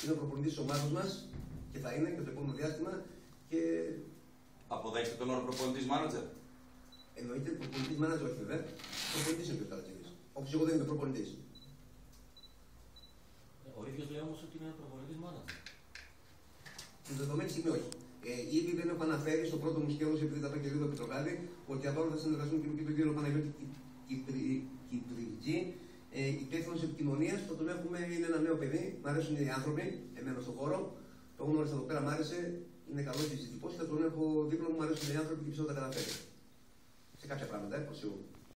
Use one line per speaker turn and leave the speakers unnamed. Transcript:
είναι ο προπονητής της ομάδας μας και θα είναι και το επόμενο διάστημα. Και
Αποδέχεστε τον όρο προπονητής μάνατζερ.
εννοείται προπονητής μάνατζερ, όχι βέβαια. Προπονητής είναι ο κ. Καλατζίδη. Όπως εγώ δεν είμαι προπονητής.
Ο ίδιος λέει όμως ότι είναι προπονητής μάνατζερ.
Την δεδομένη στιγμή όχι. Ε, ήδη δεν έχω αναφέρει στο πρώτο μου σκέλος, επειδή τα πάει και λίγο Πετρογάδη, ότι από θα συνεργαστούμε και με τον κύριο Παναγιώτη Κυπριτζή, ε, υπεύθυνο επικοινωνίας. Θα τον έχουμε, είναι ένα νέο παιδί, μ' αρέσουν οι άνθρωποι, εμένα στον χώρο. Το γνώρισα εδώ πέρα, μ' άρεσε, είναι καλός και Θα τον έχω δίπλα μου, μου αρέσουν οι άνθρωποι και πιστεύω τα καταφέρει. Σε κάποια πράγματα, ε, σίγουρα.